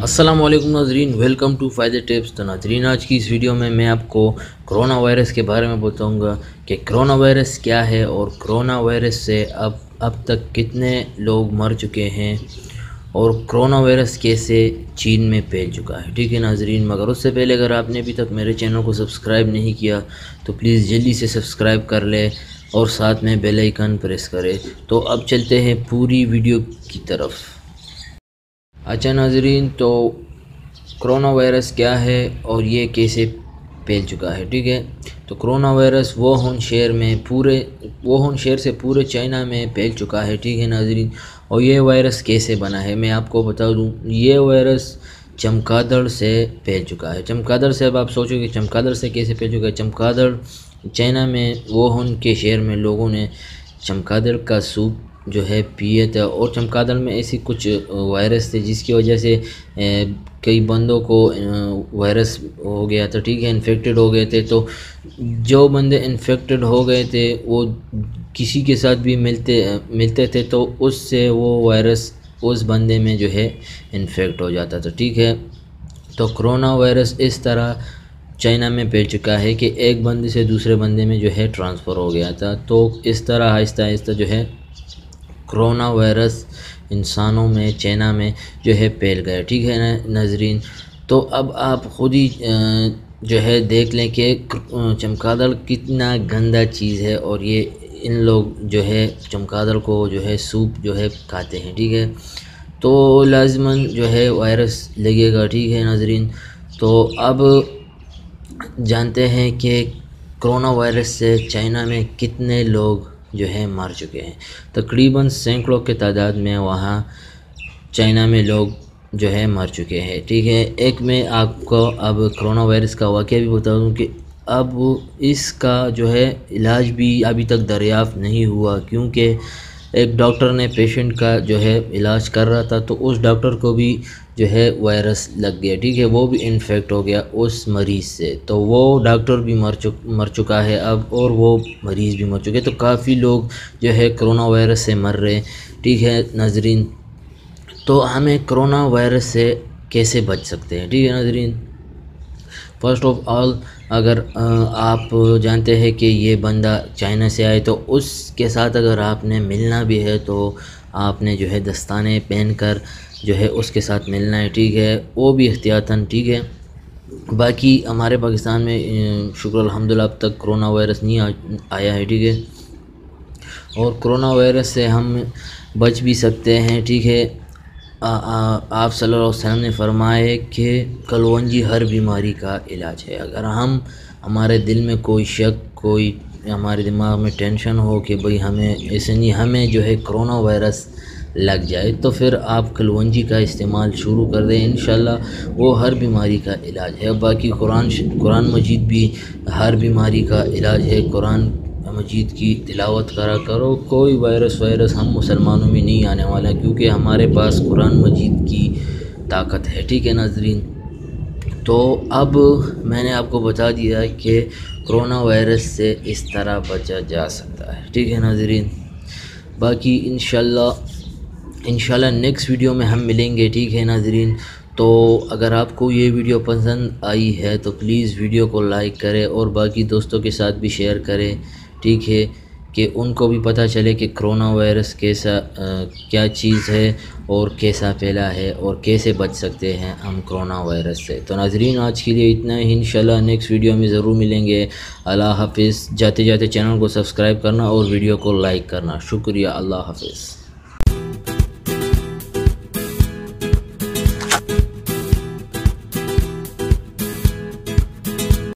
السلام علیکم ناظرین، ویلکم ٹو فائدہ ٹیپس تو ناظرین، آج کی اس ویڈیو میں میں آپ کو کرونا وائرس کے بارے میں بتاؤں گا کہ کرونا وائرس کیا ہے اور کرونا وائرس سے اب اب تک کتنے لوگ مر چکے ہیں اور کرونا وائرس کیسے چین میں پھیل چکا ہے۔ ٹھیک ہے ناظرین، مگر اس سے پہلے اگر آپ نے ابھی تک میرے چینل کو سبسکرائب نہیں کیا تو پلیز جلدی سے سبسکرائب کر لے اور ساتھ میں بیل آئیکن پریس کرے۔ تو اب چلتے ہیں پوری ویڈیو کی طرف۔ اچھا ناظرین، تو کرونا وائرس کیا ہے اور یہ کیسے پھیل چکا ہے، ٹھیک ہے؟ تو کرونا وائرس وہ ہن شہر میں پورے وہ ہن شہر سے پورے چائنا میں پھیل چکا ہے، ٹھیک ہے ناظرین؟ اور یہ وائرس کیسے بنا ہے؟ میں آپ کو بتا دوں، یہ وائرس چمکادڑ سے پھیل چکا ہے۔ چمکادڑ سے اب آپ سوچو کہ چمکادڑ سے کیسے پھیل چکا ہے؟ چمکادڑ چائنا میں وہ کے شہر میں لوگوں نے چمکادڑ کا سوپ جو ہے پیے تھے اور چمکادڑ میں ایسی کچھ وائرس تھے جس کی وجہ سے کئی بندوں کو وائرس ہو گیا تھا، ٹھیک ہے، انفیکٹڈ ہو گئے تھے۔ تو جو بندے انفیکٹڈ ہو گئے تھے، وہ کسی کے ساتھ بھی ملتے ملتے تھے، تو اس سے وہ وائرس اس بندے میں جو ہے انفیکٹ ہو جاتا تھا، ٹھیک ہے۔ تو کرونا وائرس اس طرح چائنا میں پھیل چکا ہے کہ ایک بندے سے دوسرے بندے میں جو ہے ٹرانسفر ہو گیا تھا۔ تو اس طرح آہستہ آہستہ جو ہے کرونا وائرس انسانوں میں چینا میں جو ہے پھیل گیا۔ ٹھیک ہے نا ناظرین؟ تو اب آپ خود ہی جو ہے دیکھ لیں کہ چمکادڑ کتنا گندا چیز ہے اور یہ ان لوگ جو ہے چمکادڑ کو جو ہے سوپ جو ہے کھاتے ہیں۔ ٹھیک ہے؟ تو لازماً جو ہے وائرس لگے گا۔ ٹھیک ہے ناظرین؟ تو اب جانتے ہیں کہ کرونا وائرس سے چائنا میں کتنے لوگ جو ہے مر چکے ہیں۔ تقریباً سینکڑوں کے تعداد میں وہاں چائنا میں لوگ جو ہے مر چکے ہیں۔ ٹھیک ہے، ایک میں آپ کو اب کرونا وائرس کا واقعہ بھی بتا دوں کہ اب اس کا جو ہے، علاج بھی ابھی تک دریافت نہیں ہوا۔ کیونکہ ایک ڈاکٹر نے پیشنٹ کا جو ہے علاج کر رہا تھا تو اس ڈاکٹر کو بھی جو ہے وائرس لگ گیا، ٹھیک ہے، وہ بھی انفیکٹ ہو گیا اس مریض سے۔ تو وہ ڈاکٹر بھی مر چک، مر چکا ہے اب اور وہ مریض بھی مر چکے۔ تو کافی لوگ جو ہے کرونا وائرس سے مر رہے، ٹھیک ہے ناظرین۔ تو ہمیں کرونا وائرس سے کیسے بچ سکتے ہیں؟ ٹھیک ہے ناظرین۔ فرسٹ آف آل اگر آپ جانتے ہیں کہ یہ بندہ چائنا سے آئے تو اس کے ساتھ اگر آپ نے ملنا بھی ہے تو آپ نے جو ہے دستانے پہن کر جو ہے اس کے ساتھ ملنا ہے، ٹھیک ہے؟ وہ بھی احتیاطاً، ٹھیک ہے؟ باقی ہمارے پاکستان میں شکر الحمدللہ، اب تک کرونا وائرس نہیں آیا ہے، ٹھیک ہے؟ اور کرونا وائرس سے ہم بچ بھی سکتے ہیں، ٹھیک ہے؟ آپ صلی اللہ علیہ وسلم نے فرمائے کہ کلونجی ہر بیماری کا علاج ہے۔ اگر ہم، ہمارے دل میں کوئی شک، کوئی ہمارے دماغ میں ٹینشن ہو کہ بھئی ہمیں ایسے نہیں ہمیں جو ہے کرونا وائرس لگ جائے، تو پھر آپ کلونجی کا استعمال شروع کر دیں، انشاءاللہ وہ ہر بیماری کا علاج ہے۔ باقی قرآن قرآن مجید بھی ہر بیماری کا علاج ہے۔ قرآن مجید کی تلاوت کرا کرو، کوئی وائرس وائرس ہم مسلمانوں میں نہیں آنے والا کیونکہ ہمارے پاس قرآن مجید کی طاقت ہے، ٹھیک ہے ناظرین؟ تو اب میں نے آپ کو بتا دیا کہ کرونا وائرس سے اس طرح بچا جا سکتا ہے، ٹھیک ہے ناظرین؟ باقی انشاءاللہ انشاءاللہ نیکسٹ ویڈیو میں ہم ملیں گے، ٹھیک ہے ناظرین؟ تو اگر آپ کو یہ ویڈیو پسند آئی ہے تو پلیز ویڈیو کو لائک کرے اور باقی دوستوں کے ساتھ بھی شیئر کریں۔ ٹھیک ہے کہ ان کو بھی پتہ چلے کہ کرونا وائرس کیسا کیا چیز ہے اور کیسا پھیلا ہے اور کیسے بچ سکتے ہیں ہم کرونا وائرس سے۔ تو ناظرین، آج کے لیے اتنا ہی۔ انشاءاللہ نیکسٹ ویڈیو میں ضرور ملیں گے۔ اللہ حافظ۔ جاتے جاتے چینل کو سبسکرائب کرنا اور ویڈیو کو لائک کرنا۔ شکریہ۔ اللہ حافظ۔